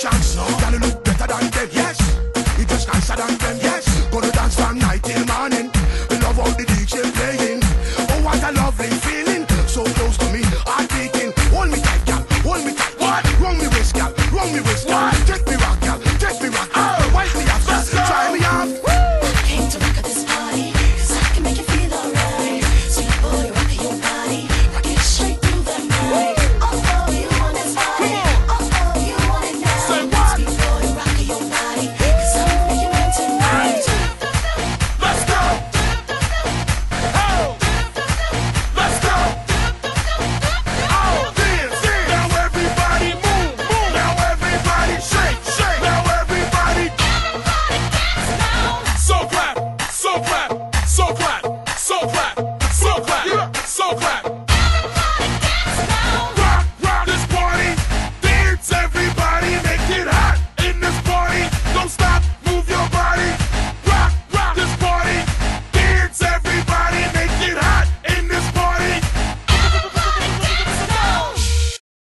chance. No. Gotta look better than them, yes. It just nicer than them, yes. Gonna dance from night till morning. We love all the DJ playing. Oh, what a lovely feeling. So close to me, I'm beating. Hold me tight, gal. Hold me tight. What? Run me waist, gal. Run me waist, gal. Take me rock, gal. Take me rock. Gal. So clap,